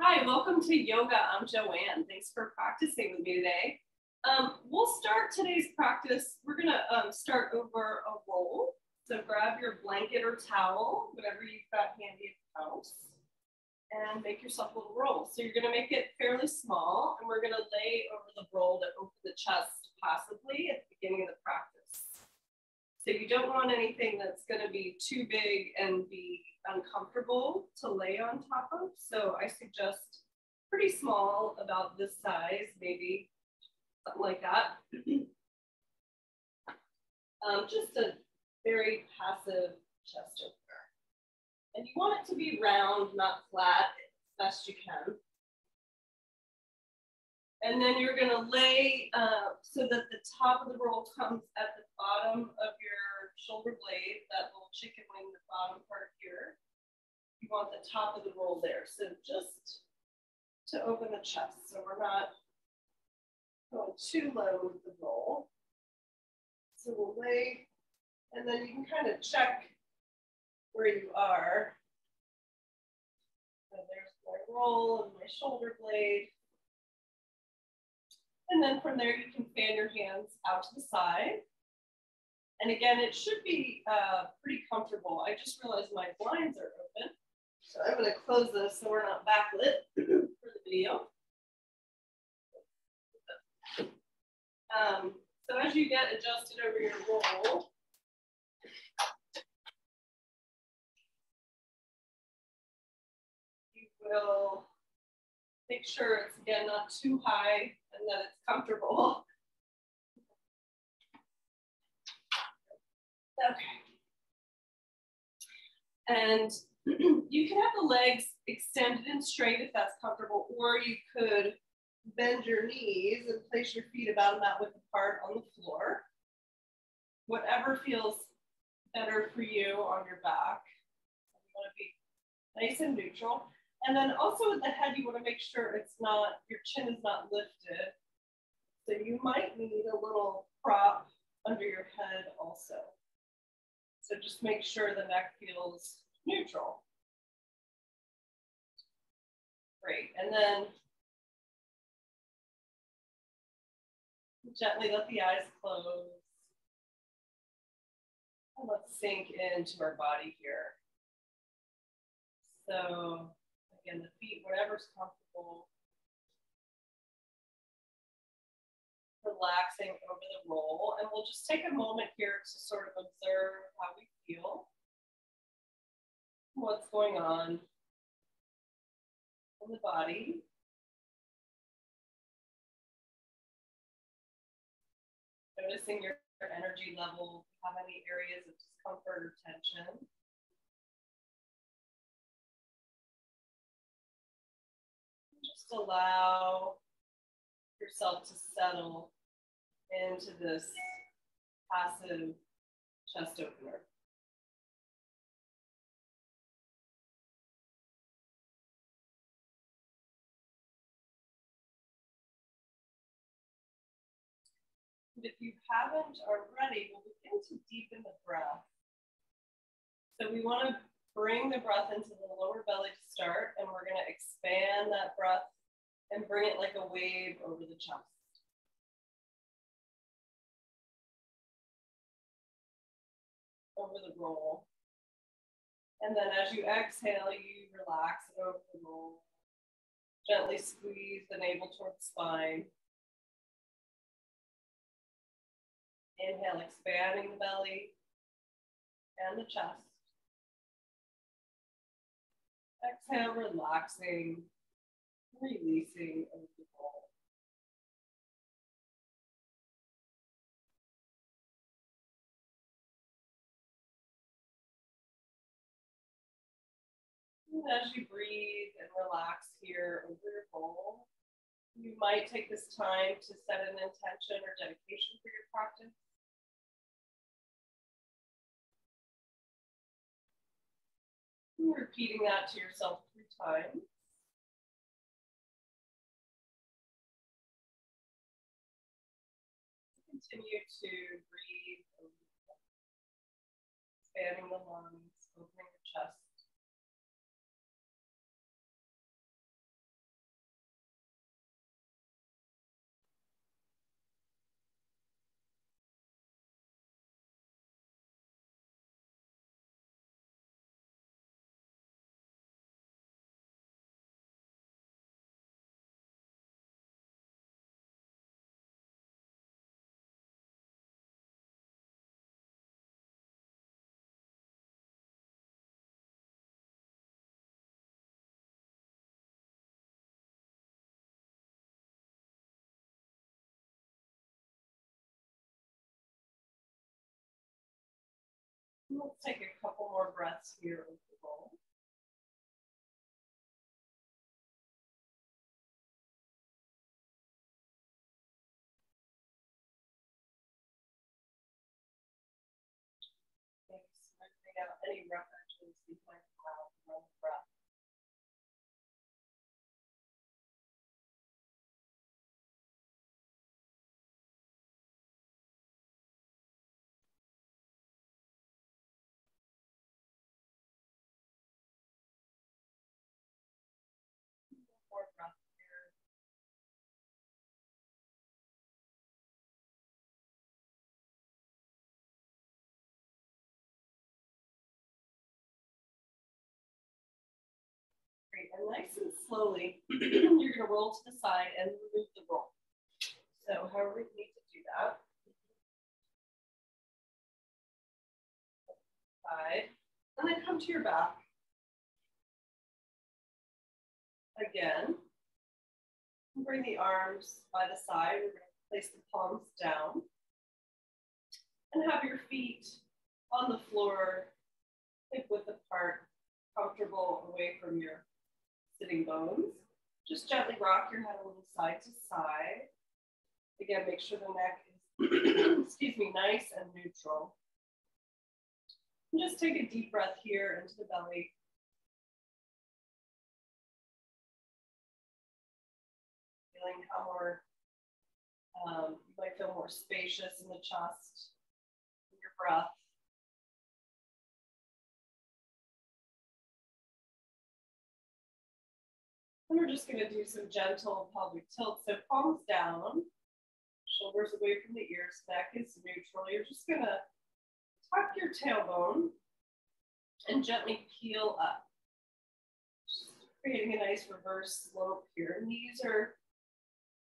Hi, welcome to yoga. I'm Joanne. Thanks for practicing with me today. Um, we'll start today's practice. We're gonna um, start over a roll. So grab your blanket or towel, whatever you've got handy at the house, and make yourself a little roll. So you're gonna make it fairly small, and we're gonna lay over the roll to open the chest possibly at the beginning of the practice. So you don't want anything that's gonna be too big and be uncomfortable to lay on top of. So I suggest pretty small, about this size, maybe something like that. um, just a very passive chest opener. And you want it to be round, not flat, as best you can. And then you're gonna lay uh, so that the top of the roll comes at the bottom of your shoulder blade, that little chicken wing, the bottom part here. You want the top of the roll there. So just to open the chest. So we're not going too low with the roll. So we'll lay, and then you can kind of check where you are. So there's my roll and my shoulder blade. And then from there, you can fan your hands out to the side. And again, it should be uh, pretty comfortable. I just realized my blinds are open. So I'm gonna close this so we're not backlit for the video. Um, so as you get adjusted over your roll, you will make sure it's again not too high and that it's comfortable. Okay. And you can have the legs extended and straight if that's comfortable, or you could bend your knees and place your feet about a mat width apart on the floor. Whatever feels better for you on your back. You want to be nice and neutral. And then also with the head, you want to make sure it's not, your chin is not lifted. So you might need a little prop under your head also. So just make sure the neck feels neutral. Great, and then gently let the eyes close. And let's sink into our body here. So again, the feet, whatever's comfortable. Relaxing over the roll. And we'll just take a moment here to sort of observe how we feel what's going on in the body. Noticing your, energy level, have any areas of discomfort or tension. Just allow yourself to settle into this passive chest opener. And if you haven't already, we'll begin to deepen the breath. So we want to bring the breath into the lower belly to start, and we're going to expand that breath and bring it like a wave over the chest. Over the roll. And then as you exhale, you relax over the roll. Gently squeeze the navel towards the spine. Inhale, expanding the belly and the chest. Exhale, relaxing, releasing over the bowl. As you breathe and relax here over your bowl, you might take this time to set an intention or dedication for your practice. Repeating that to yourself three times. Continue to breathe, expanding the lungs, Let's take a couple more breaths here with the out any rough and nice and slowly, you're gonna roll to the side and remove the roll. So however you need to do that. Side, and then come to your back. Again, bring the arms by the side. We're gonna place the palms down. And have your feet on the floor, hip width apart, comfortable away from your sitting bones. Just gently rock your head a little side to side. Again, make sure the neck is, excuse me, nice and neutral. And just take a deep breath here into the belly. Feeling how more, um, you might feel more spacious in the chest, in your breath. We're just gonna do some gentle pelvic tilt. So palms down, shoulders away from the ears, neck is neutral. You're just gonna tuck your tailbone and gently peel up. Just creating a nice reverse slope here. Knees are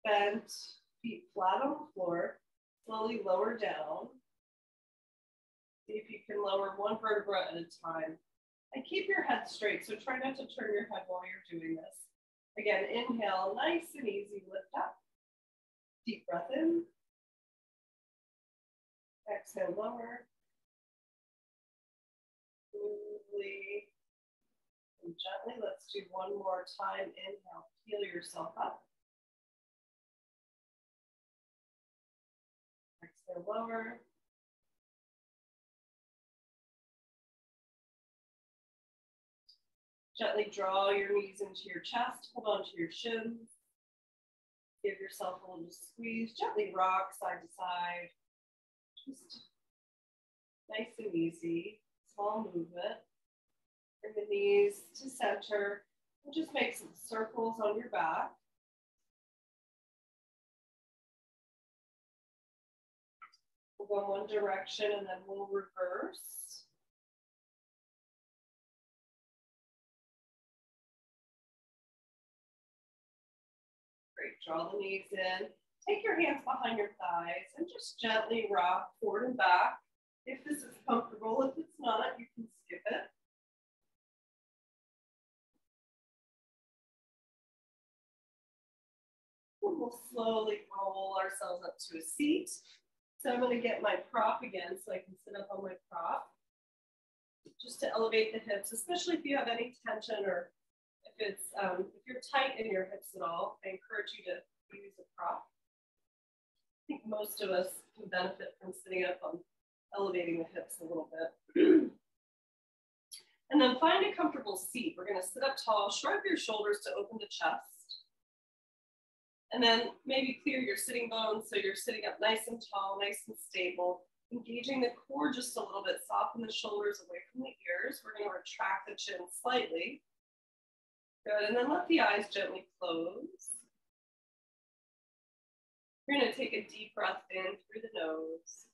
bent, feet flat on the floor. Slowly lower down. See if you can lower one vertebra at a time. And keep your head straight. So try not to turn your head while you're doing this. Again, inhale, nice and easy, lift up. Deep breath in. Exhale, lower. Smoothly and gently. Let's do one more time. Inhale, peel yourself up. Exhale, lower. Gently draw your knees into your chest, hold on to your shins. Give yourself a little squeeze, gently rock side to side. Just nice and easy, small movement. Bring the knees to center and just make some circles on your back. We'll go one direction and then we'll reverse. Great, draw the knees in. Take your hands behind your thighs and just gently rock forward and back. If this is comfortable, if it's not, you can skip it. And we'll slowly roll ourselves up to a seat. So I'm gonna get my prop again so I can sit up on my prop. Just to elevate the hips, especially if you have any tension or if it's um, if you're tight in your hips at all, I encourage you to use a prop. I think most of us can benefit from sitting up on elevating the hips a little bit. and then find a comfortable seat. We're gonna sit up tall, shrug your shoulders to open the chest. And then maybe clear your sitting bones so you're sitting up nice and tall, nice and stable. Engaging the core just a little bit, soften the shoulders away from the ears. We're gonna retract the chin slightly. Good, and then let the eyes gently close. You're gonna take a deep breath in through the nose.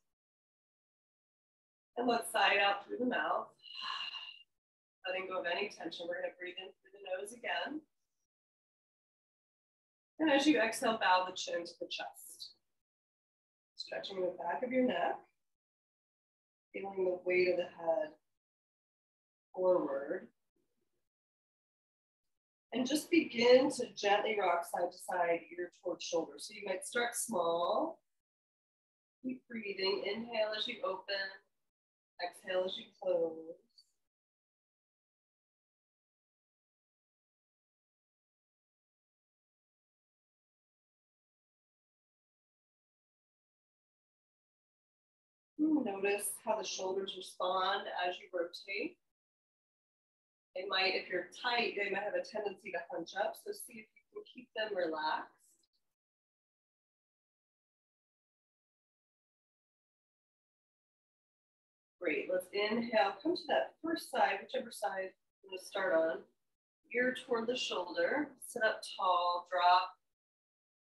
And let's sigh it out through the mouth. Letting go of any tension. We're gonna breathe in through the nose again. And as you exhale, bow the chin to the chest. Stretching the back of your neck. Feeling the weight of the head forward. And just begin to gently rock side to side, ear towards shoulder. So you might start small. Keep breathing. Inhale as you open. Exhale as you close. Notice how the shoulders respond as you rotate. They might, if you're tight, they might have a tendency to hunch up. So see if you can keep them relaxed. Great, let's inhale, come to that first side, whichever side you want to start on. Ear toward the shoulder, sit up tall, drop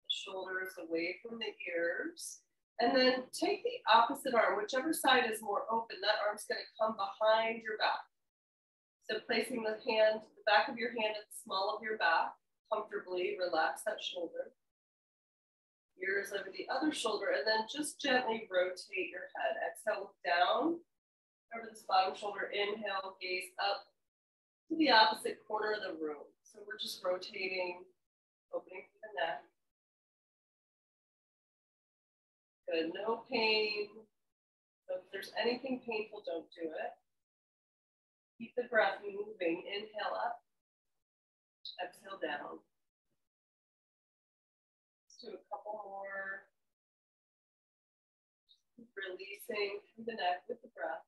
the shoulders away from the ears. And then take the opposite arm, whichever side is more open, that arm's gonna come behind your back. So placing the hand, the back of your hand at the small of your back, comfortably relax that shoulder. Ears over the other shoulder, and then just gently rotate your head. Exhale, down over this bottom shoulder. Inhale, gaze up to the opposite corner of the room. So we're just rotating, opening the neck. Good, no pain. So if there's anything painful, don't do it. Keep the breath moving. Inhale up, exhale down. Let's do a couple more. Just Releasing through the neck with the breath.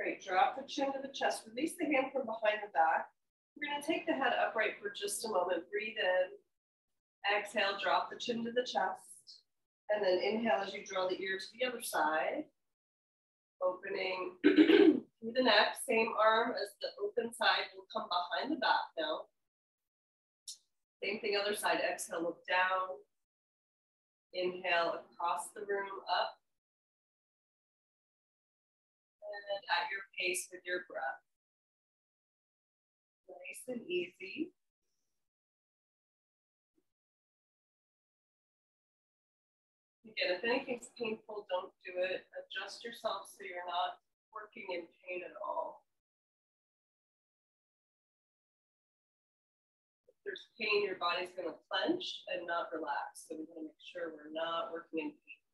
Great, drop the chin to the chest, release the hand from behind the back. We're gonna take the head upright for just a moment, breathe in, exhale, drop the chin to the chest, and then inhale as you draw the ear to the other side, opening through the neck, same arm as the open side will come behind the back now. Same thing, other side, exhale, look down, inhale across the room, up, And at your pace with your breath. Nice and easy. Again, if anything's painful, don't do it. Adjust yourself so you're not working in pain at all. If there's pain, your body's going to clench and not relax. So we want to make sure we're not working in pain.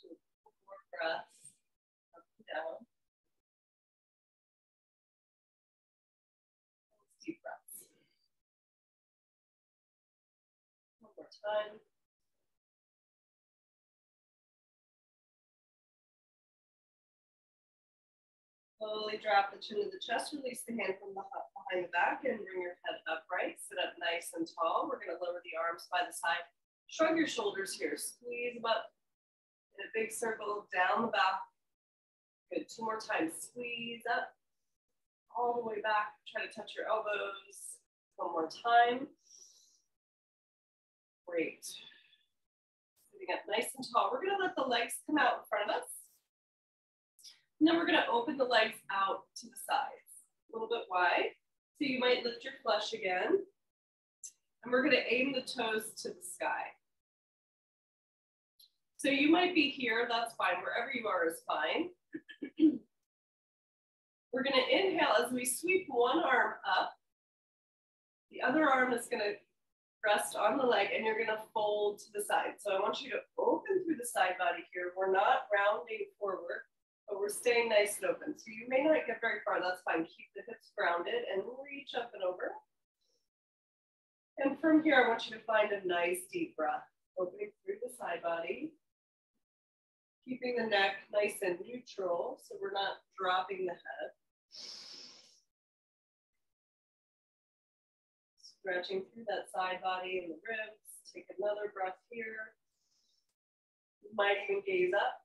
So more breaths up and down. Deep breaths. One more time. Slowly drop the chin to the chest, release the hand from the, behind the back and bring your head upright. Sit up nice and tall. We're gonna lower the arms by the side. Shrug your shoulders here. Squeeze them up in a big circle down the back Good, two more times. Squeeze up, all the way back. Try to touch your elbows. One more time. Great. Sitting up nice and tall. We're gonna let the legs come out in front of us. And then we're gonna open the legs out to the sides, a little bit wide. So you might lift your flush again. And we're gonna aim the toes to the sky. So you might be here, that's fine. Wherever you are is fine. We're gonna inhale as we sweep one arm up. The other arm is gonna rest on the leg and you're gonna fold to the side. So I want you to open through the side body here. We're not rounding forward, but we're staying nice and open. So you may not get very far, that's fine. Keep the hips grounded and reach up and over. And from here, I want you to find a nice deep breath, opening through the side body keeping the neck nice and neutral so we're not dropping the head. Stretching through that side body and the ribs. Take another breath here. You might even gaze up.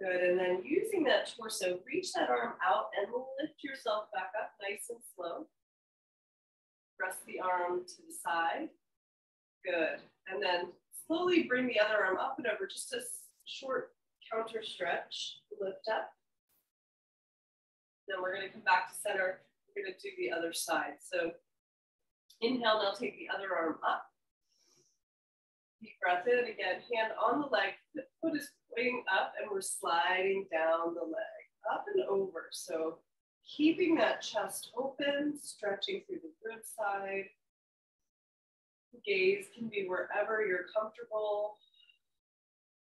Good, and then using that torso, reach that arm out and lift yourself back up nice and slow. Press the arm to the side. Good, and then slowly bring the other arm up and over, just a short counter stretch, lift up. Then we're gonna come back to center. We're gonna do the other side. So inhale, now take the other arm up. Deep breath in, again, hand on the leg, foot is pointing up and we're sliding down the leg, up and over. So Keeping that chest open, stretching through the rib side. Gaze can be wherever you're comfortable.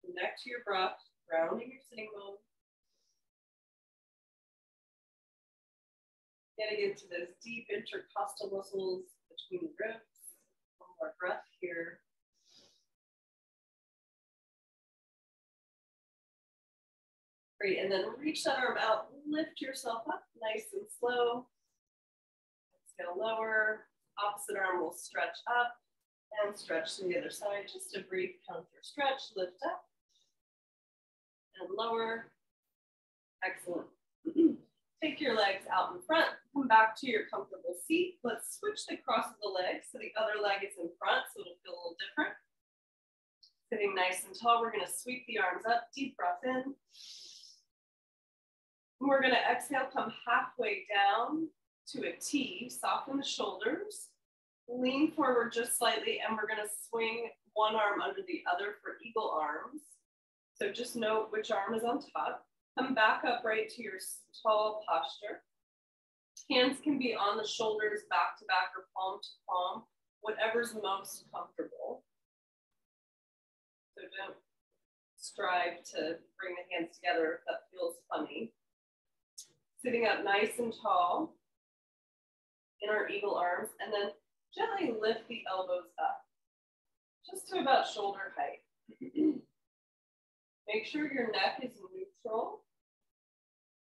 Connect to your breath, grounding your sitting bone. Getting into those deep intercostal muscles between the ribs. One more breath here. Great, and then reach that arm out, lift yourself up nice and slow. Exhale, lower. Opposite arm will stretch up and stretch to the other side. Just a brief counter stretch, lift up and lower. Excellent. Take your legs out in front, come back to your comfortable seat. Let's switch the cross of the legs so the other leg is in front so it'll feel a little different. Sitting nice and tall, we're gonna sweep the arms up, deep breath in. We're gonna exhale, come halfway down to a T, soften the shoulders, lean forward just slightly, and we're gonna swing one arm under the other for eagle arms. So just note which arm is on top. Come back upright to your tall posture. Hands can be on the shoulders, back to back, or palm to palm, whatever's most comfortable. So don't strive to bring the hands together if that feels funny. Sitting up nice and tall in our eagle arms, and then gently lift the elbows up, just to about shoulder height. Make sure your neck is neutral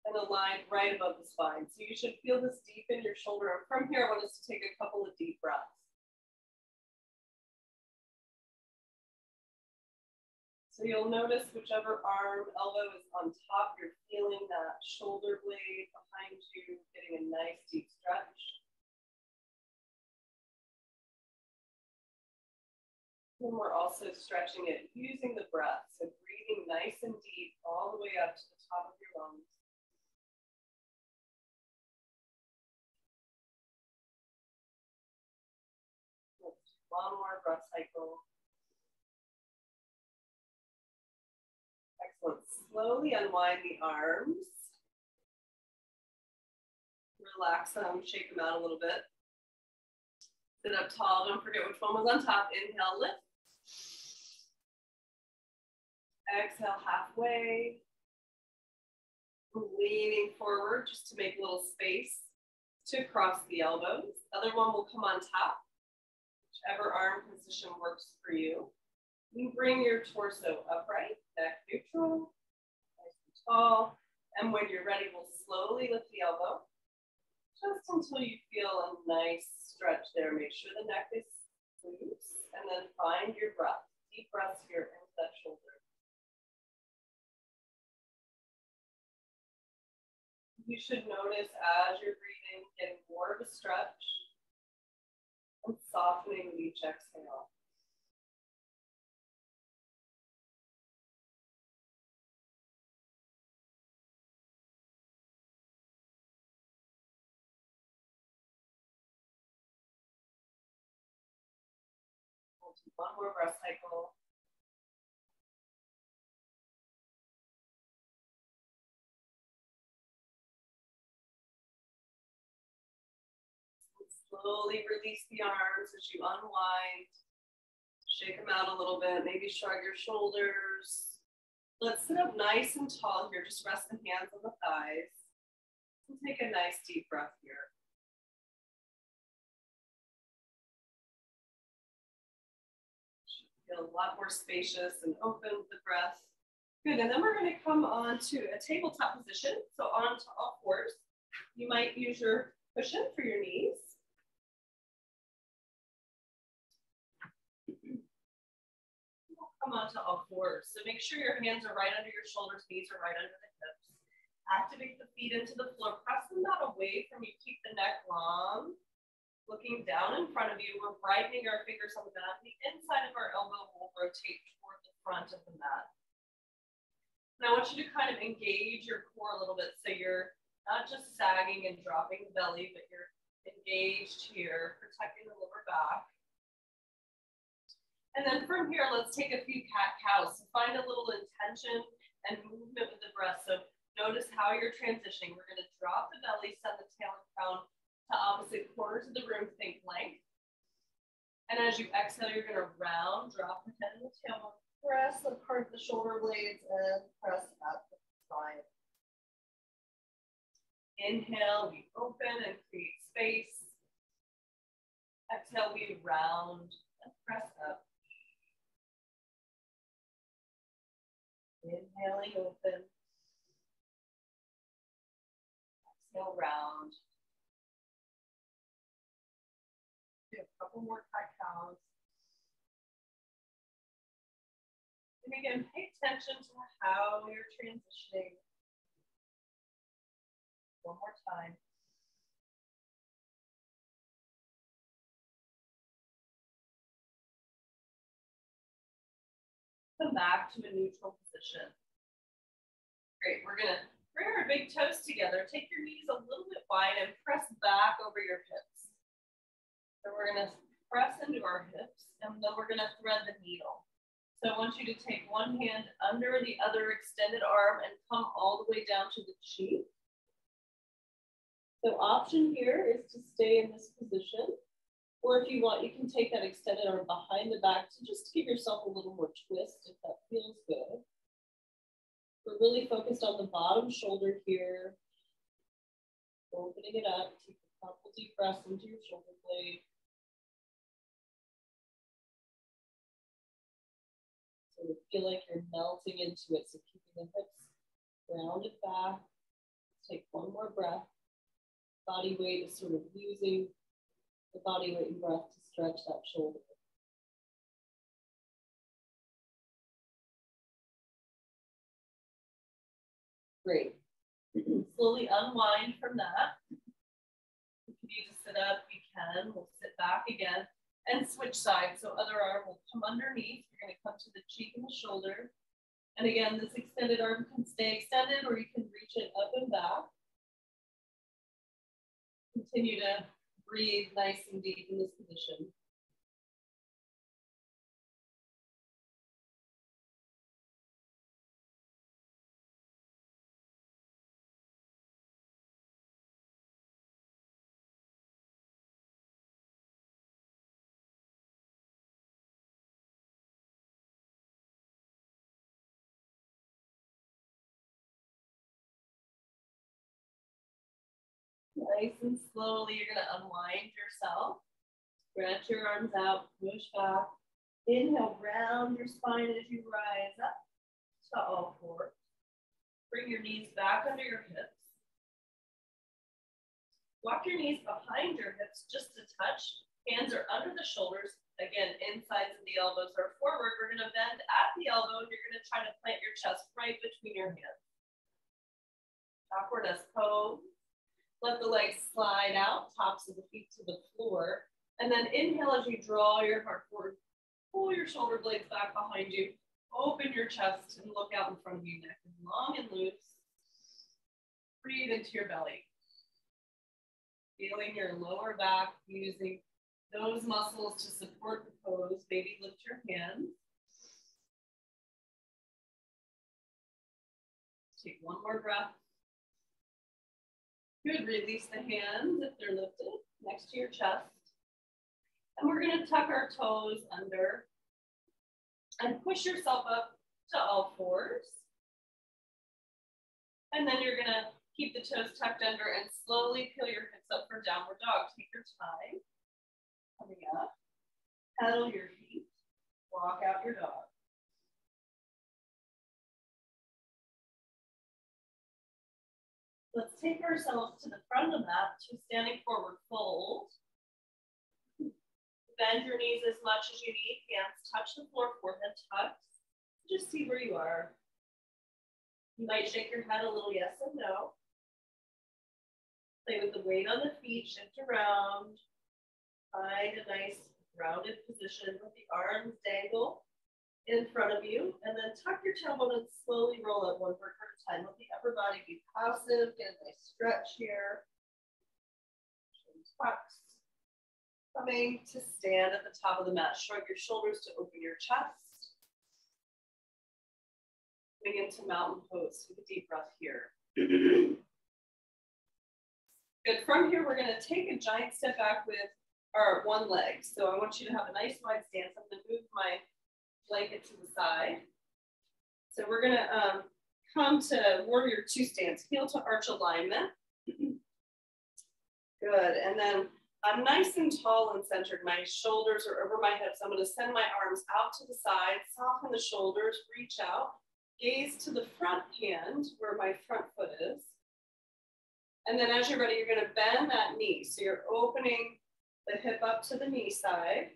and aligned right above the spine. So you should feel this deep in your shoulder. From here, I want us to take a couple of deep breaths. So you'll notice whichever arm, elbow is on top, you're feeling that shoulder blade behind you, getting a nice deep stretch. And we're also stretching it using the breath. So breathing nice and deep all the way up to the top of your lungs. One more breath cycle. Slowly unwind the arms. Relax them, shake them out a little bit. Sit up tall. Don't forget which one was on top. Inhale, lift. Exhale, halfway. Leaning forward just to make a little space to cross the elbows. Other one will come on top, whichever arm position works for you. You bring your torso upright, neck neutral, and when you're ready, we'll slowly lift the elbow just until you feel a nice stretch there. Make sure the neck is loose and then find your breath. Deep breaths here into that shoulder. You should notice as you're breathing, getting more of a stretch and softening with each exhale. One more breath cycle. Slowly release the arms as you unwind. Shake them out a little bit. Maybe shrug your shoulders. Let's sit up nice and tall here. Just rest the hands on the thighs. Take a nice deep breath here. Feel a lot more spacious and open with the breath. Good, and then we're gonna come on to a tabletop position. So on to all fours. You might use your cushion for your knees. Come on to all fours. So make sure your hands are right under your shoulders, knees are right under the hips. Activate the feet into the floor. Press them not away from you. Keep the neck long looking down in front of you. We're brightening our fingers on the mat. The inside of our elbow will rotate toward the front of the mat. And I want you to kind of engage your core a little bit so you're not just sagging and dropping the belly, but you're engaged here, protecting the lower back. And then from here, let's take a few cat cows. So find a little intention and movement with the breath. So Notice how you're transitioning. We're gonna drop the belly, send the tail and crown to opposite corners of the room, think length. And as you exhale, you're gonna round, drop the head and the tail, press apart the shoulder blades and press up the spine. Inhale, we open and create space. Exhale, we round and press up. Inhaling, open. Exhale, round. More cows. And again, pay attention to how you're transitioning. One more time. Come back to a neutral position. Great, we're gonna bring our big toes together. Take your knees a little bit wide and press back over your hips. So we're gonna press into our hips and then we're gonna thread the needle. So I want you to take one hand under the other extended arm and come all the way down to the cheek. So option here is to stay in this position. Or if you want, you can take that extended arm behind the back to just give yourself a little more twist if that feels good. We're really focused on the bottom shoulder here. Opening it up, take a couple deep breaths into your shoulder blade. So feel like you're melting into it. So keeping the hips rounded back. Take one more breath. Body weight is sort of using the body weight and breath to stretch that shoulder. Great. Slowly unwind from that. If you need sit up, you can. We'll sit back again and switch sides. So other arm will come underneath. You're to come to the cheek and the shoulder. And again, this extended arm can stay extended or you can reach it up and back. Continue to breathe nice and deep in this position. Nice and slowly, you're gonna unwind yourself. Stretch your arms out, push back. Inhale, round your spine as you rise up to all fours. Bring your knees back under your hips. Walk your knees behind your hips just a touch. Hands are under the shoulders. Again, insides of the elbows are forward. We're gonna bend at the elbow and you're gonna try to plant your chest right between your hands. Awkward as pose. Let the legs slide out, tops of the feet to the floor. And then inhale as you draw your heart forward. Pull your shoulder blades back behind you. Open your chest and look out in front of you. Neck is long and loose. Breathe into your belly. Feeling your lower back, using those muscles to support the pose. Maybe lift your hands. Take one more breath. Good, release the hands if they're lifted next to your chest. And we're gonna tuck our toes under and push yourself up to all fours. And then you're gonna keep the toes tucked under and slowly peel your hips up for downward dog. Take your time, coming up, pedal your feet, walk out your dog. Let's take ourselves to the front of the mat to standing forward fold. Bend your knees as much as you need. Hands touch the floor, forehead tucked. Just see where you are. You might shake your head a little yes and no. Play with the weight on the feet, shift around. Find a nice rounded position with the arms dangle in front of you, and then tuck your tailbone and slowly roll it one vertebra at a time. Let the upper body be passive, get a nice stretch here. Coming to stand at the top of the mat. Shrug your shoulders to open your chest. Coming into mountain pose. Take a deep breath here. Good. From here, we're gonna take a giant step back with our one leg. So I want you to have a nice wide stance. I'm gonna move my blanket to the side. So we're gonna um, come to warrior two stance, heel to arch alignment. Good, and then I'm nice and tall and centered. My shoulders are over my hips. I'm gonna send my arms out to the side, soften the shoulders, reach out, gaze to the front hand where my front foot is. And then as you're ready, you're gonna bend that knee. So you're opening the hip up to the knee side.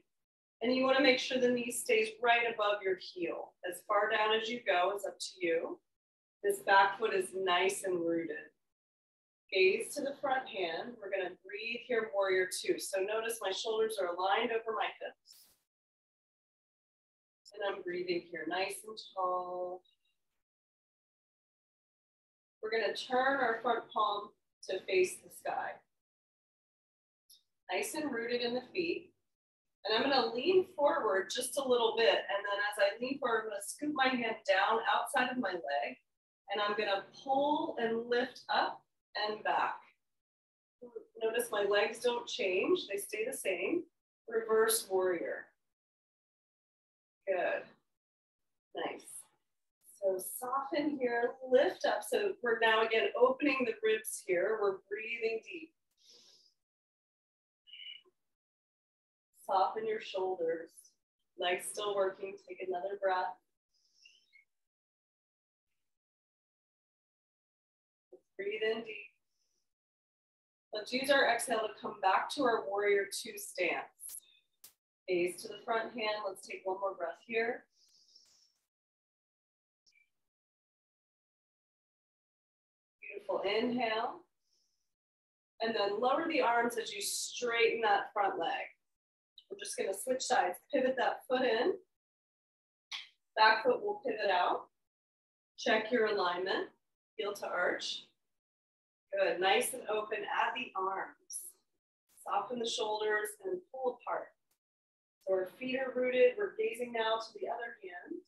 And you wanna make sure the knee stays right above your heel. As far down as you go is up to you. This back foot is nice and rooted. Gaze to the front hand. We're gonna breathe here, warrior two. So notice my shoulders are aligned over my hips. And I'm breathing here, nice and tall. We're gonna turn our front palm to face the sky. Nice and rooted in the feet. And I'm gonna lean forward just a little bit. And then as I lean forward, I'm gonna scoop my hand down outside of my leg. And I'm gonna pull and lift up and back. Notice my legs don't change, they stay the same. Reverse warrior. Good. Nice. So soften here, lift up. So we're now again opening the ribs here. We're breathing deep. Soften your shoulders. Legs still working. Take another breath. Let's Breathe in deep. Let's use our exhale to come back to our warrior two stance. Gaze to the front hand. Let's take one more breath here. Beautiful inhale. And then lower the arms as you straighten that front leg. We're just gonna switch sides, pivot that foot in. Back foot will pivot out. Check your alignment, heel to arch. Good, nice and open at the arms. Soften the shoulders and pull apart. So our feet are rooted. We're gazing now to the other hand.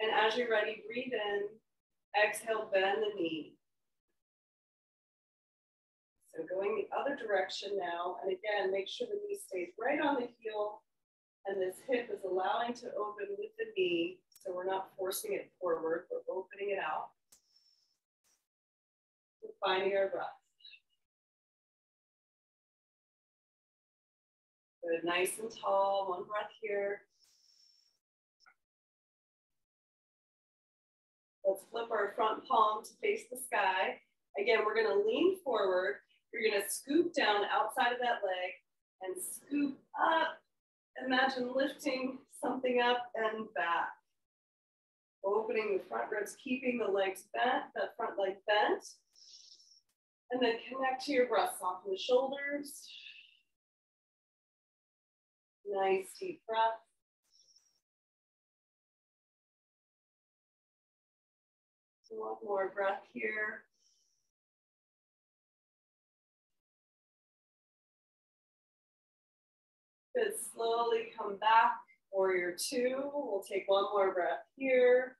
And as you're ready, breathe in. Exhale, bend the knee. Going the other direction now. And again, make sure the knee stays right on the heel. And this hip is allowing to open with the knee. So we're not forcing it forward, we're opening it out finding our breath. Good, nice and tall, one breath here. Let's flip our front palm to face the sky. Again, we're gonna lean forward. You're gonna scoop down outside of that leg and scoop up. Imagine lifting something up and back. Opening the front ribs, keeping the legs bent, that front leg bent. And then connect to your breath, soften the shoulders. Nice deep breath. One more breath here. Good, slowly come back, warrior two. We'll take one more breath here.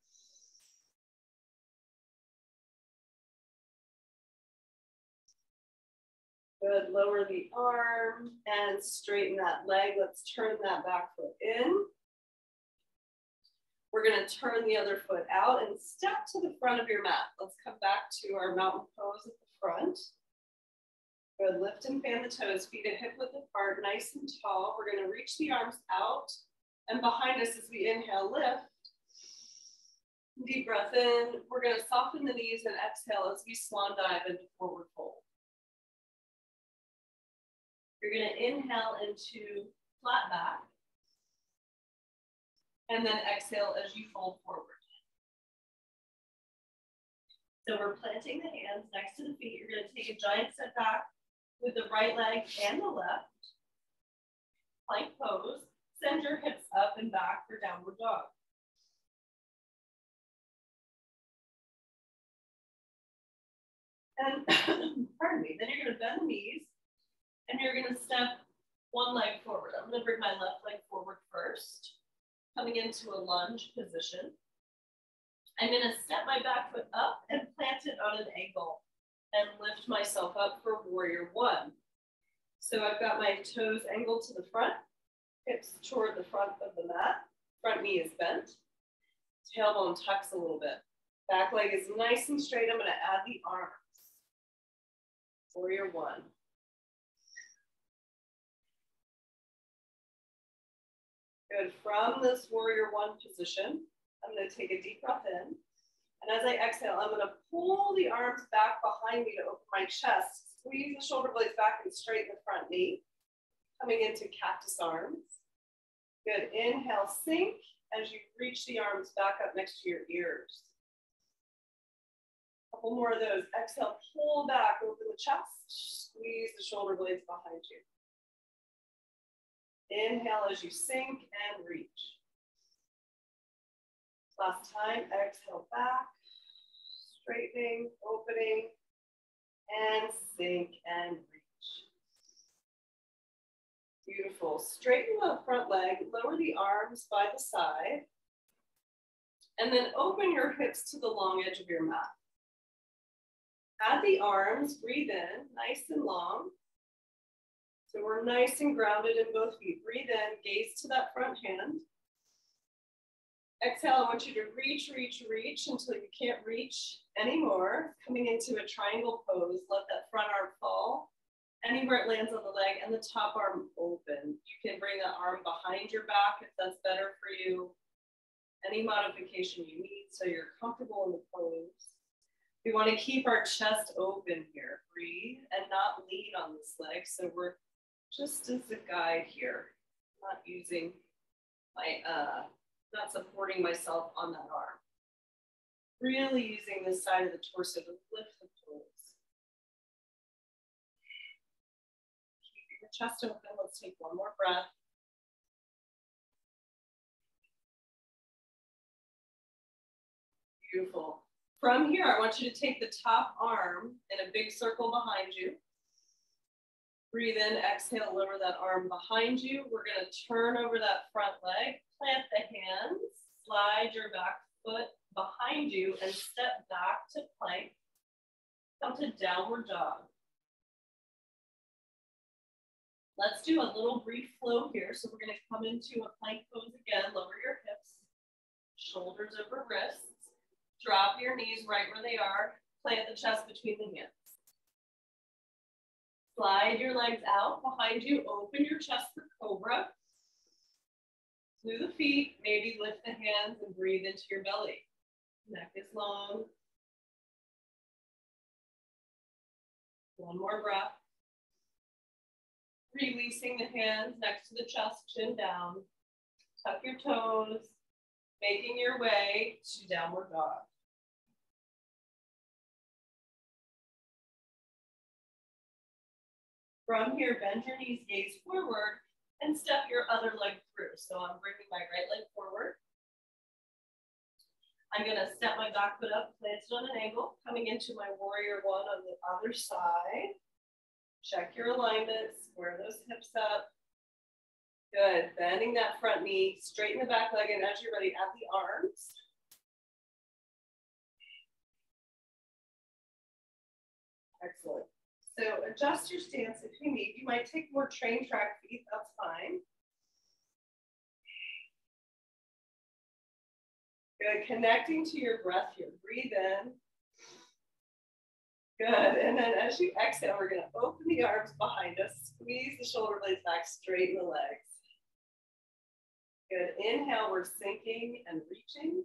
Good, lower the arm and straighten that leg. Let's turn that back foot in. We're gonna turn the other foot out and step to the front of your mat. Let's come back to our mountain pose at the front. Good, lift and fan the toes, feet a hip width apart, nice and tall. We're gonna reach the arms out and behind us as we inhale, lift. Deep breath in. We're gonna soften the knees and exhale as we swan dive into forward fold. You're gonna inhale into flat back. And then exhale as you fold forward. So we're planting the hands next to the feet. You're gonna take a giant step back with the right leg and the left. Plank pose. Send your hips up and back for downward dog. And pardon me, then you're gonna bend the knees and you're gonna step one leg forward. I'm gonna bring my left leg forward first, coming into a lunge position. I'm gonna step my back foot up and plant it on an angle and lift myself up for warrior one. So I've got my toes angled to the front, hips toward the front of the mat, front knee is bent, tailbone tucks a little bit. Back leg is nice and straight. I'm gonna add the arms. Warrior one. Good, from this warrior one position, I'm gonna take a deep breath in. And as I exhale, I'm gonna pull the arms back behind me to open my chest, squeeze the shoulder blades back and straighten the front knee. Coming into cactus arms. Good, inhale, sink as you reach the arms back up next to your ears. A couple more of those. Exhale, pull back, open the chest, squeeze the shoulder blades behind you. Inhale as you sink and reach. Last time, exhale back, straightening, opening, and sink and reach. Beautiful. Straighten the front leg, lower the arms by the side, and then open your hips to the long edge of your mat. Add the arms, breathe in, nice and long. So we're nice and grounded in both feet. Breathe in, gaze to that front hand. Exhale, I want you to reach, reach, reach until you can't reach anymore. Coming into a triangle pose, let that front arm fall. Anywhere it lands on the leg and the top arm open. You can bring the arm behind your back if that's better for you. Any modification you need so you're comfortable in the pose. We want to keep our chest open here. Breathe and not lean on this leg. So we're just as a guide here, not using my uh, not supporting myself on that arm. Really using this side of the torso to lift the toes. Keeping the chest open. Let's take one more breath. Beautiful. From here, I want you to take the top arm in a big circle behind you. Breathe in, exhale, lower that arm behind you. We're gonna turn over that front leg, plant the hands, slide your back foot behind you and step back to plank. Come to downward dog. Let's do a little brief flow here. So we're gonna come into a plank pose again, lower your hips, shoulders over wrists, drop your knees right where they are, plant the chest between the hands. Slide your legs out behind you. Open your chest for cobra. Through the feet, maybe lift the hands and breathe into your belly. Neck is long. One more breath. Releasing the hands next to the chest, chin down. Tuck your toes, making your way to downward dog. From here, bend your knees, gaze forward, and step your other leg through. So I'm bringing my right leg forward. I'm gonna step my back foot up, plant it on an angle, coming into my warrior one on the other side. Check your alignment, square those hips up. Good, bending that front knee, straighten the back leg, and as you're ready, add the arms. So adjust your stance if you need. You might take more train track feet, that's fine. Good, connecting to your breath here. Breathe in. Good, and then as you exhale, we're gonna open the arms behind us, squeeze the shoulder blades back, straighten the legs. Good, inhale, we're sinking and reaching.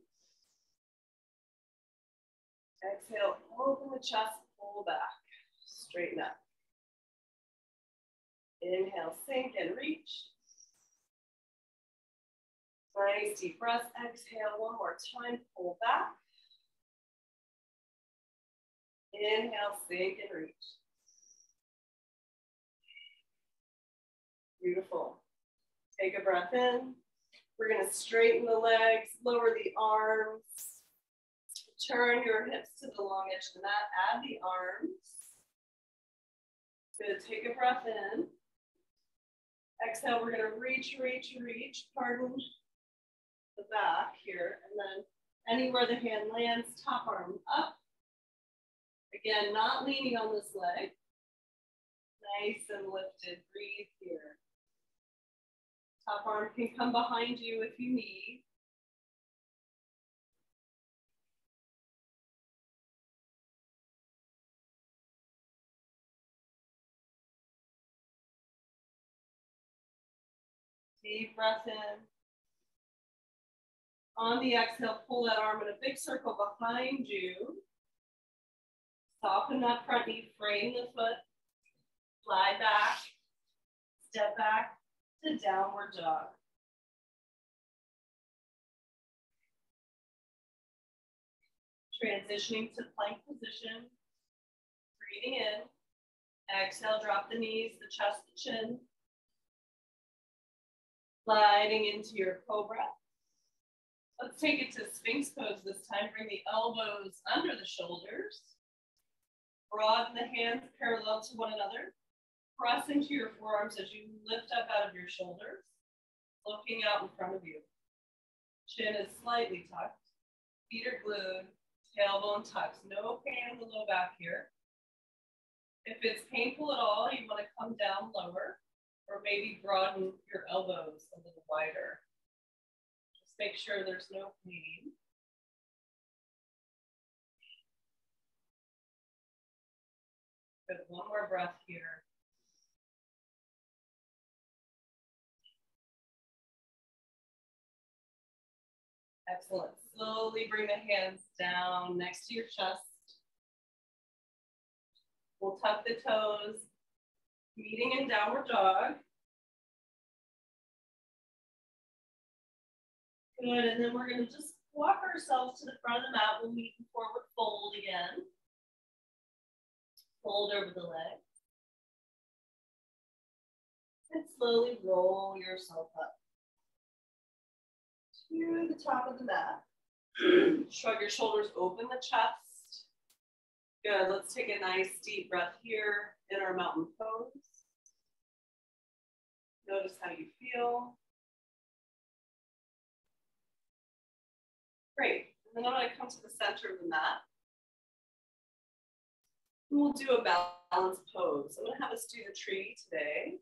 Exhale, open the chest, pull back straighten up. Inhale, sink and reach. Nice deep breath. Exhale one more time, pull back. Inhale, sink and reach. Beautiful. Take a breath in. We're going to straighten the legs, lower the arms, turn your hips to the long edge of the mat, add the arms. Good, take a breath in. Exhale, we're gonna reach, reach, reach, pardon the back here. And then anywhere the hand lands, top arm up. Again, not leaning on this leg. Nice and lifted, breathe here. Top arm can come behind you if you need. Deep breath in. On the exhale, pull that arm in a big circle behind you. Soften that front knee, frame the foot, slide back, step back to downward dog. Transitioning to plank position, breathing in. Exhale, drop the knees, the chest, the chin. Sliding into your cobra. Let's take it to Sphinx pose this time. Bring the elbows under the shoulders. Broaden the hands parallel to one another. Press into your forearms as you lift up out of your shoulders, looking out in front of you. Chin is slightly tucked. Feet are glued. Tailbone tucks. No pain in the low back here. If it's painful at all, you want to come down lower or maybe broaden your elbows a little wider. Just make sure there's no pain. Good, one more breath here. Excellent. Slowly bring the hands down next to your chest. We'll tuck the toes, meeting in downward dog. Good, and then we're gonna just walk ourselves to the front of the mat. We'll meet in forward fold again. Fold over the leg. And slowly roll yourself up to the top of the mat. Shrug your shoulders, open the chest. Good, let's take a nice deep breath here in our mountain pose. Notice how you feel. Great, and then I'm gonna come to the center of the mat. And we'll do a balance pose. I'm gonna have us do the tree today.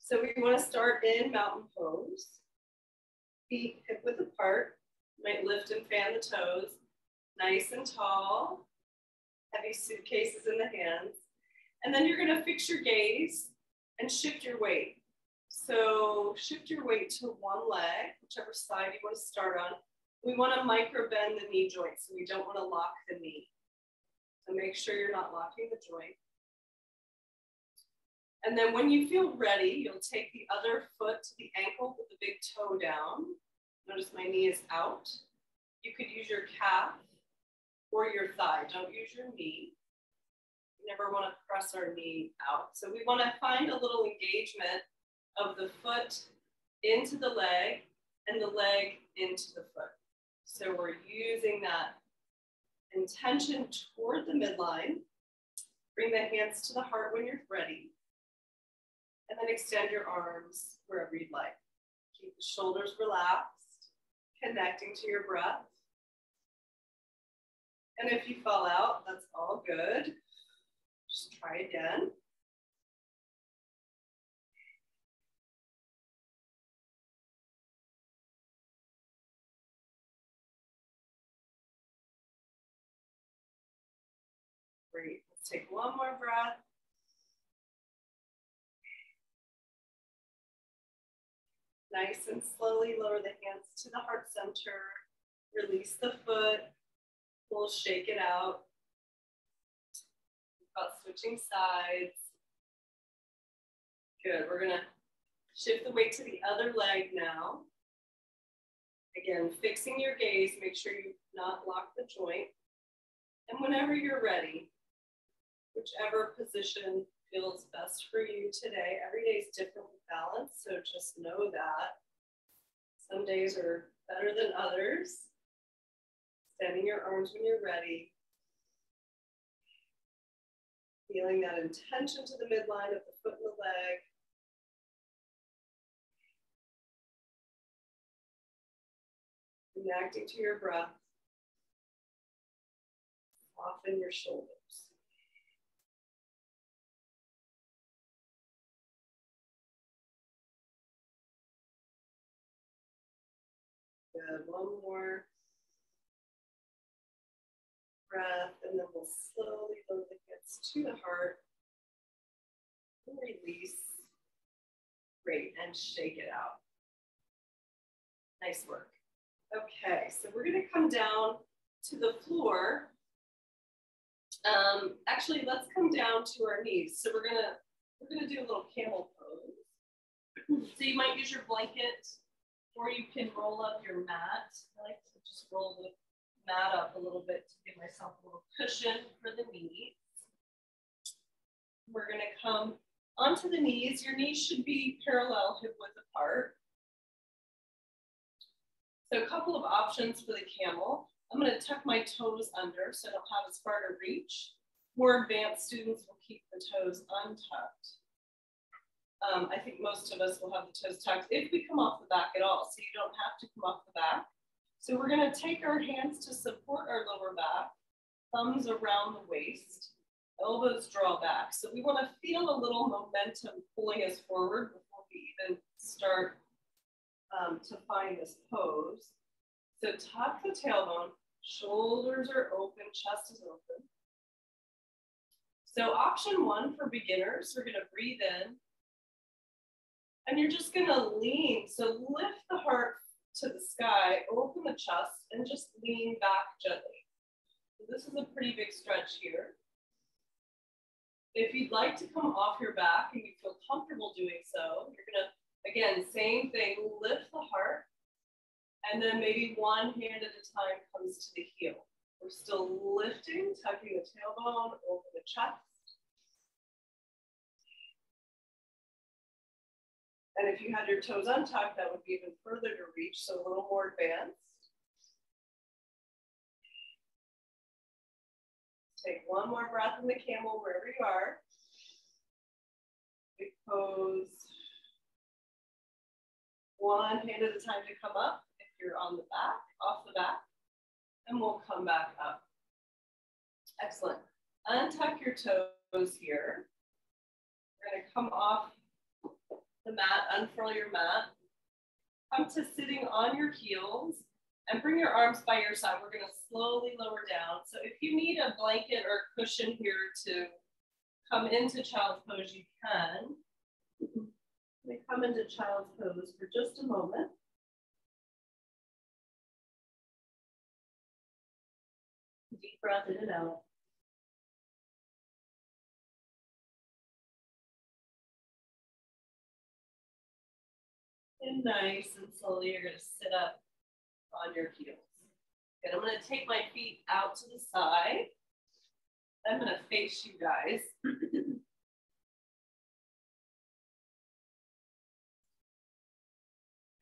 so we wanna start in mountain pose feet hip width apart. might lift and fan the toes. Nice and tall. Heavy suitcases in the hands. And then you're gonna fix your gaze and shift your weight. So shift your weight to one leg, whichever side you wanna start on. We wanna micro bend the knee joint, so we don't wanna lock the knee. So make sure you're not locking the joint. And then when you feel ready, you'll take the other foot to the ankle with the big toe down. Notice my knee is out. You could use your calf or your thigh. Don't use your knee. You never want to press our knee out. So we want to find a little engagement of the foot into the leg and the leg into the foot. So we're using that intention toward the midline. Bring the hands to the heart when you're ready. And then extend your arms wherever you'd like. Keep the shoulders relaxed, connecting to your breath. And if you fall out, that's all good. Just try again. Great. Let's take one more breath. Nice and slowly lower the hands to the heart center. Release the foot. We'll shake it out. About switching sides. Good. We're going to shift the weight to the other leg now. Again, fixing your gaze. Make sure you not lock the joint. And whenever you're ready, whichever position feels best for you today. Every day is different with balance, so just know that. Some days are better than others. Extending your arms when you're ready. Feeling that intention to the midline of the foot and the leg. Connecting to your breath. Soften your shoulders. Good, one more breath, and then we'll slowly lower the hips to the heart. Release. Great, and shake it out. Nice work. Okay, so we're gonna come down to the floor. Um, actually, let's come down to our knees. So we're gonna we're gonna do a little camel pose. So you might use your blanket, or you can roll up your mat. I like to just roll the mat up a little bit to give myself a little cushion for the knees. We're gonna come onto the knees. Your knees should be parallel hip width apart. So a couple of options for the camel. I'm gonna tuck my toes under so I don't have as far to reach. More advanced students will keep the toes untucked. Um, I think most of us will have the toes tucked if we come off the back at all, so you don't have to come off the back. So we're gonna take our hands to support our lower back, thumbs around the waist, elbows draw back. So we wanna feel a little momentum pulling us forward before we even start um, to find this pose. So tuck the tailbone, shoulders are open, chest is open. So option one for beginners, we're gonna breathe in and you're just gonna lean. So lift the heart to the sky, open the chest and just lean back gently. So this is a pretty big stretch here. If you'd like to come off your back and you feel comfortable doing so, you're gonna Again, same thing, lift the heart, and then maybe one hand at a time comes to the heel. We're still lifting, tucking the tailbone over the chest. And if you had your toes untucked, that would be even further to reach, so a little more advanced. Take one more breath in the camel wherever you are. Big pose. One hand at a time to come up if you're on the back, off the back, and we'll come back up. Excellent. Untuck your toes here. We're gonna come off the mat, unfurl your mat. Come to sitting on your heels and bring your arms by your side. We're gonna slowly lower down. So if you need a blanket or a cushion here to come into child's pose, you can. We come into child's pose for just a moment. Deep breath in and out. And nice and slowly, you're going to sit up on your heels. Good. I'm going to take my feet out to the side. I'm going to face you guys.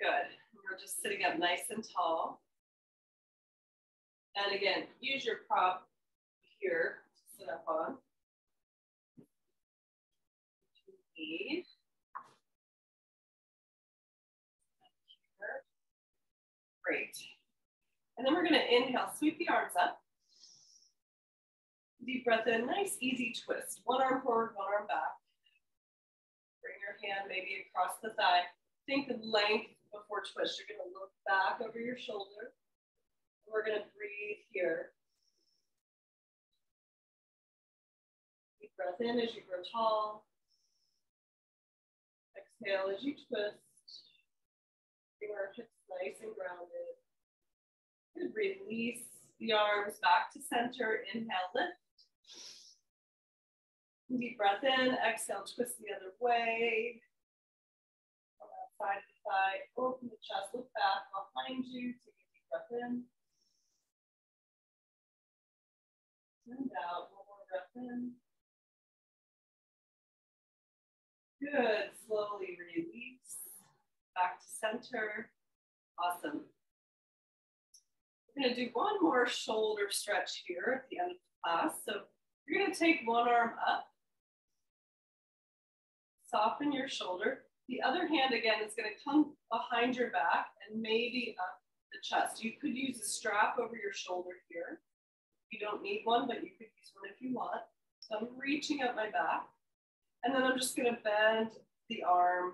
Good. We're just sitting up nice and tall. And again, use your prop here to sit up on. Need. Great. And then we're going to inhale, sweep the arms up. Deep breath in, nice easy twist. One arm forward, one arm back. Bring your hand maybe across the thigh. Think of length before twist. You're gonna look back over your shoulder. We're gonna breathe here. Deep breath in as you grow tall. Exhale as you twist. Bring our hips nice and grounded. Good. Release the arms back to center. Inhale, lift. Deep breath in. Exhale, twist the other way. Side to side. Open the chest, look back behind you. Take a deep breath in. And out. One more breath in. Good. Slowly release. Back to center. Awesome. We're going to do one more shoulder stretch here at the end of the class. So you're going to take one arm up. Soften your shoulder. The other hand, again, is going to come behind your back and maybe up the chest. You could use a strap over your shoulder here. You don't need one, but you could use one if you want. So I'm reaching up my back. And then I'm just gonna bend the arm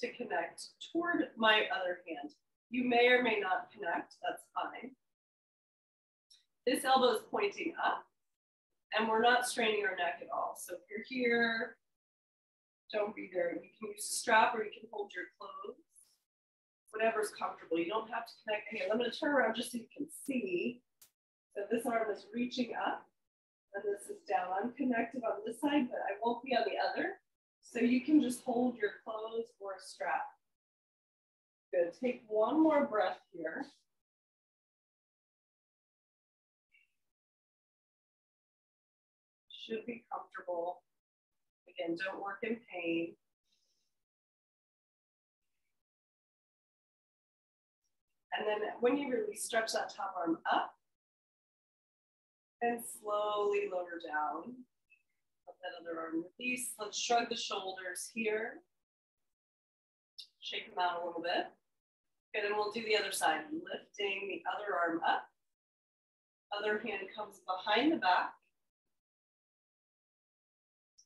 to connect toward my other hand. You may or may not connect, that's fine. This elbow is pointing up and we're not straining our neck at all. So if you're here, don't be there. You can use a strap or you can hold your clothes, whatever's comfortable. You don't have to connect. I'm gonna turn around just so you can see. So this arm is reaching up and this is down. I'm connected on this side, but I won't be on the other. So you can just hold your clothes or a strap. Good, take one more breath here. Should be comfortable. Again, don't work in pain. And then when you release, stretch that top arm up and slowly lower down. Let that other arm release. Let's shrug the shoulders here. Shake them out a little bit. Good, and we'll do the other side. Lifting the other arm up. Other hand comes behind the back.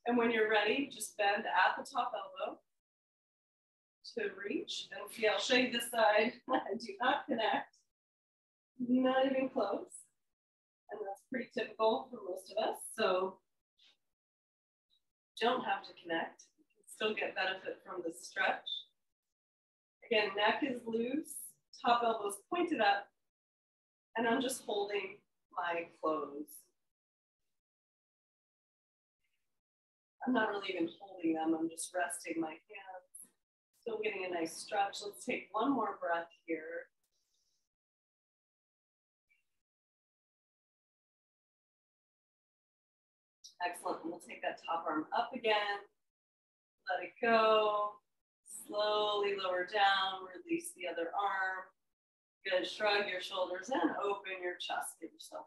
And when you're ready, just bend at the top elbow to reach. And see, I'll show you this side. do not connect. Not even close. And that's pretty typical for most of us. So don't have to connect. You can still get benefit from the stretch. Again, neck is loose, top elbows pointed up, and I'm just holding my clothes. I'm not really even holding them, I'm just resting my hands. Still getting a nice stretch. Let's take one more breath here. Excellent. And we'll take that top arm up again. Let it go. Slowly lower down. Release the other arm. Good. Shrug your shoulders and open your chest. Give yourself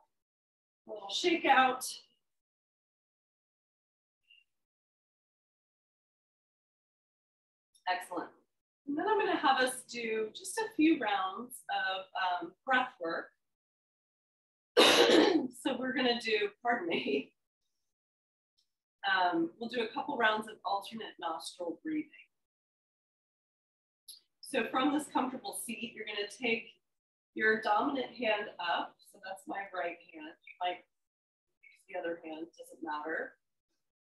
a little shake out. Excellent. And then I'm going to have us do just a few rounds of um, breath work. so we're going to do, pardon me, um, we'll do a couple rounds of alternate nostril breathing. So from this comfortable seat, you're gonna take your dominant hand up. So that's my right hand. You might use the other hand, doesn't matter.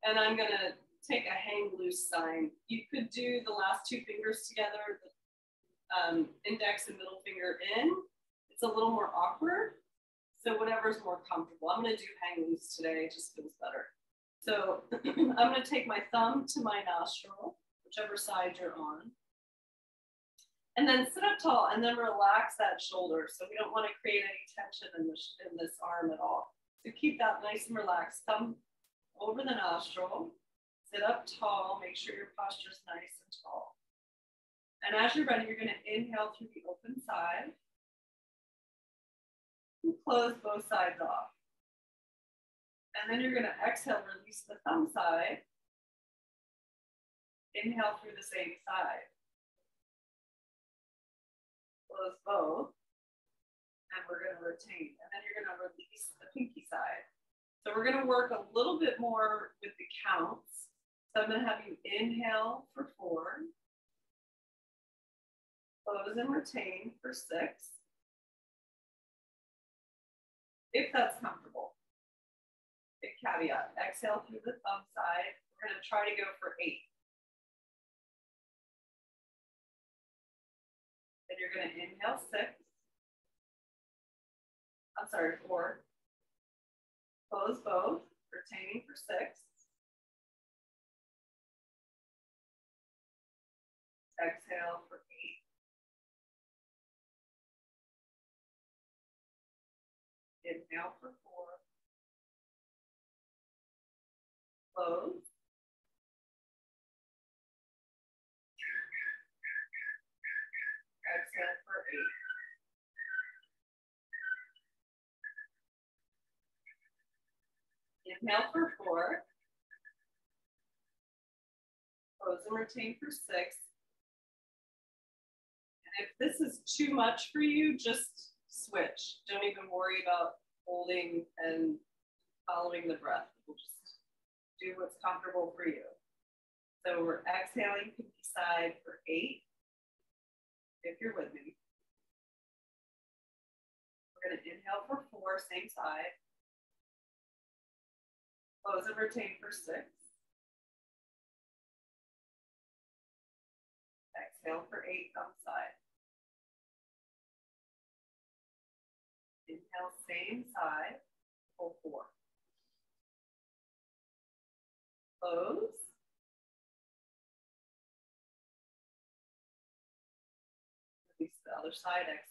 And I'm gonna take a hang loose sign. You could do the last two fingers together, the um, index and middle finger in. It's a little more awkward. So whatever's more comfortable. I'm gonna do hang loose today, it just feels better. So I'm gonna take my thumb to my nostril, whichever side you're on. And then sit up tall and then relax that shoulder. So we don't wanna create any tension in this, in this arm at all. So keep that nice and relaxed. Thumb over the nostril, sit up tall, make sure your posture is nice and tall. And as you're ready, you're gonna inhale through the open side. And close both sides off. And then you're gonna exhale, release the thumb side. Inhale through the same side. Close both. And we're gonna retain. And then you're gonna release the pinky side. So we're gonna work a little bit more with the counts. So I'm gonna have you inhale for four. Close and retain for six. If that's comfortable big caveat. Exhale through the thumb side. We're going to try to go for eight. You're going to inhale six. I'm sorry, four. Close both, retaining for six. Exhale for eight. Inhale for four. close. Exhale for eight. Inhale for four. Close and retain for six. And if this is too much for you, just switch. Don't even worry about holding and following the breath. We'll just do what's comfortable for you. So we're exhaling pinky side for eight, if you're with me. We're gonna inhale for four, same side. Close and retain for six. Exhale for eight, thumb side. Inhale, same side, pull four. Close. Release the other side, exhaling.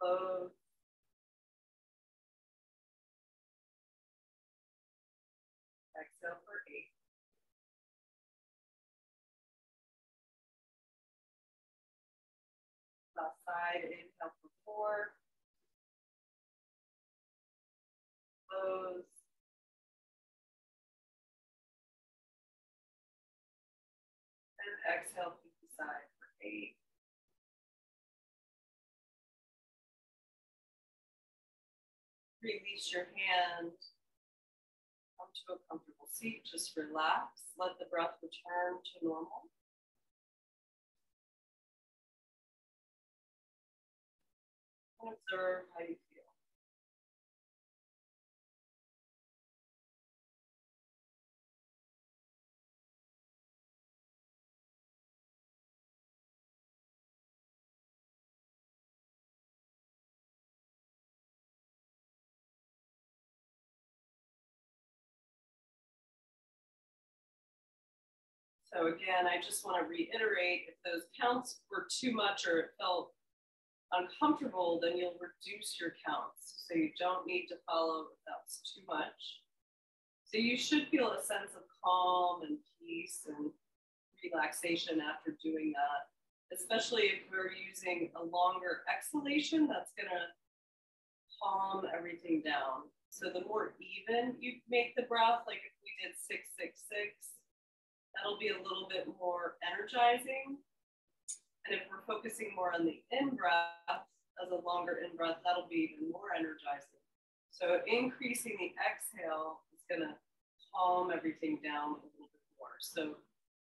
Close. Exhale for eight. Left side, inhale for four. Close. And exhale Release your hand. Come to a comfortable seat. Just relax. Let the breath return to normal. Observe how you So again, I just want to reiterate, if those counts were too much or it felt uncomfortable, then you'll reduce your counts. So you don't need to follow if that's too much. So you should feel a sense of calm and peace and relaxation after doing that, especially if we're using a longer exhalation, that's gonna calm everything down. So the more even you make the breath, like if we did six, six, six, that'll be a little bit more energizing. And if we're focusing more on the in breath as a longer in breath, that'll be even more energizing. So increasing the exhale is going to calm everything down a little bit more. So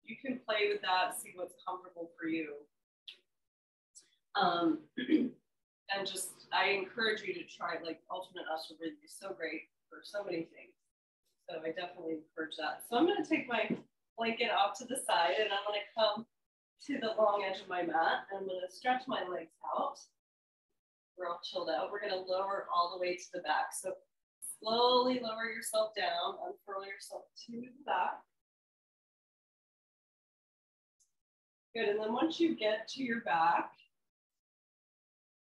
you can play with that, see what's comfortable for you. Um, and just, I encourage you to try, like alternate nostril breathing is so great for so many things. So I definitely encourage that. So I'm going to take my blanket off to the side and I'm going to come to the long edge of my mat. And I'm gonna stretch my legs out. We're all chilled out. We're gonna lower all the way to the back. So slowly lower yourself down, unfurl yourself to the back. Good, and then once you get to your back,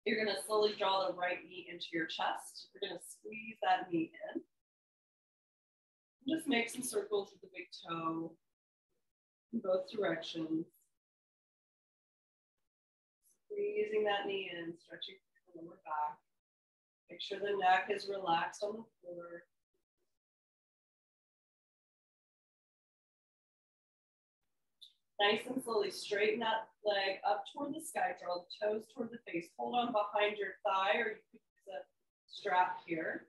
you're gonna slowly draw the right knee into your chest. We're gonna squeeze that knee in. just make some circles with the big toe in both directions. Squeezing that knee in, stretching the lower back. Make sure the neck is relaxed on the floor. Nice and slowly straighten that leg up toward the sky, draw the toes toward the face. Hold on behind your thigh or you could use a strap here.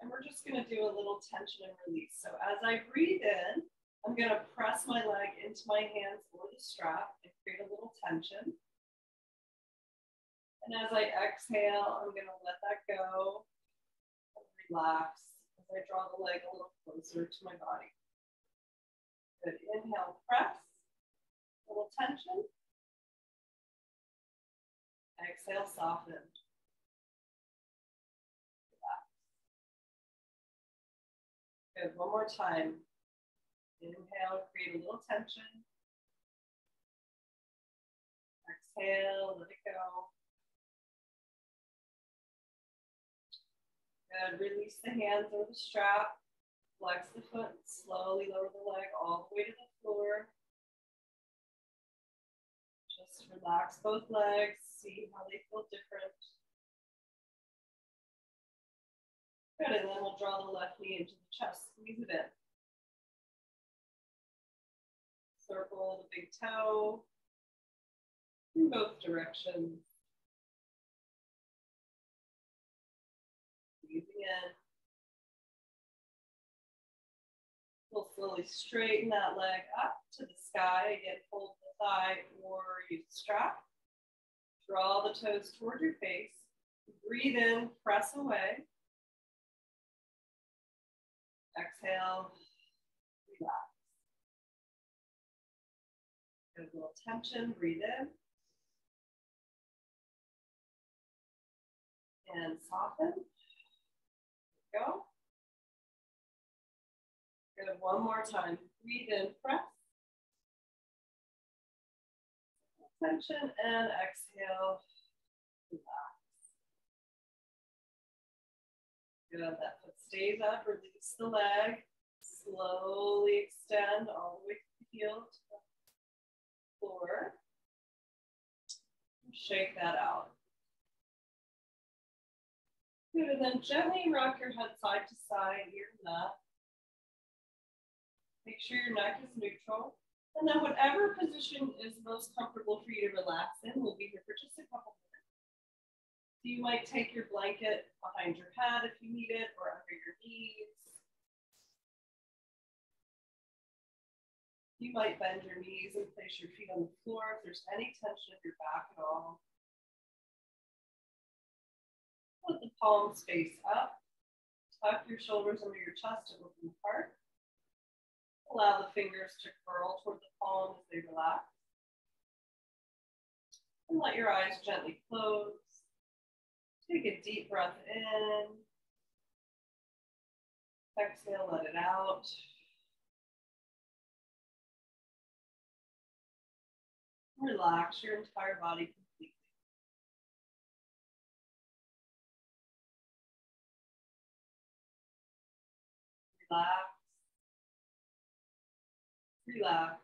And we're just gonna do a little tension and release. So as I breathe in, I'm going to press my leg into my hands or the strap and create a little tension. And as I exhale, I'm going to let that go and relax as I draw the leg a little closer to my body. Good. Inhale, press, a little tension. Exhale, soften. Relax. Good. One more time. Inhale, create a little tension. Exhale, let it go. Good. Release the hands or the strap. Flex the foot. Slowly lower the leg all the way to the floor. Just relax both legs. See how they feel different. Good. And then we'll draw the left knee into the chest. Squeeze it in. Big toe in both directions. Breathing in. We'll slowly straighten that leg up to the sky. Again, hold the thigh or use strap. Draw the toes toward your face. Breathe in, press away. Exhale, relax. A little tension, breathe in. And soften. Go. Good, one more time. Breathe in, press. Tension and exhale, relax. Good, that foot stays up, release the leg. Slowly extend all the way to the heel floor. Shake that out. Good, and then gently rock your head side to side, ear to. Make sure your neck is neutral. And then whatever position is most comfortable for you to relax in, we'll be here for just a couple minutes. So you might take your blanket behind your head if you need it or under your knees. You might bend your knees and place your feet on the floor if there's any tension in your back at all. Put the palms face up. Tuck your shoulders under your chest and open the heart. Allow the fingers to curl toward the palm as they relax. And let your eyes gently close. Take a deep breath in. Exhale, let it out. Relax your entire body completely. Relax Relax.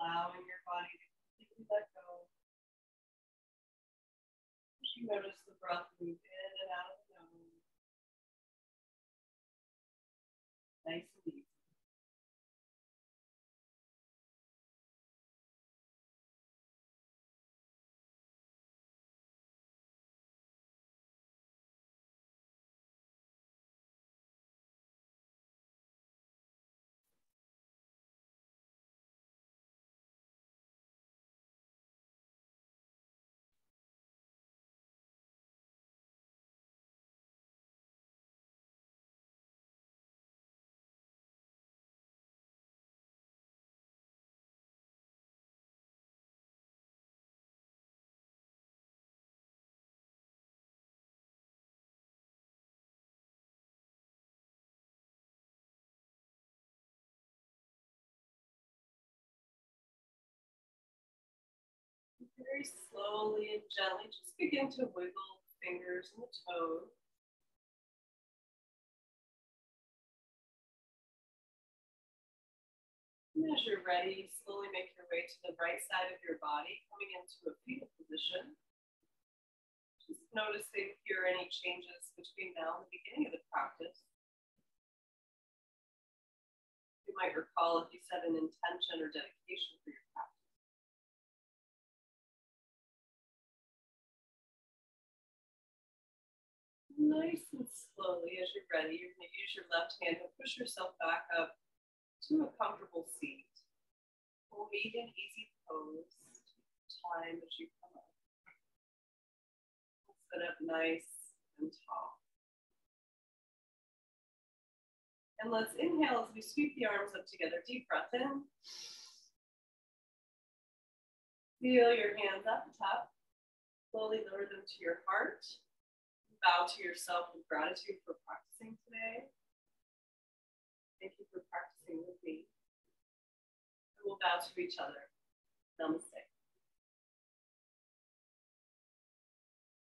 Allowing your body to completely let go. You notice the breath move Very slowly and gently, just begin to wiggle the fingers and the toes. And as you're ready, slowly make your way to the right side of your body, coming into a fetal position. Just noticing if there are any changes between now and the beginning of the practice. You might recall if you set an intention or dedication for your practice. Nice and slowly as you're ready, you're going to use your left hand to push yourself back up to a comfortable seat. We'll meet in easy pose time as you come up. Sit up nice and tall. And let's inhale as we sweep the arms up together. Deep breath in. Feel your hands up top. Slowly lower them to your heart bow to yourself with gratitude for practicing today. Thank you for practicing with me. And we'll bow to each other. Namaste.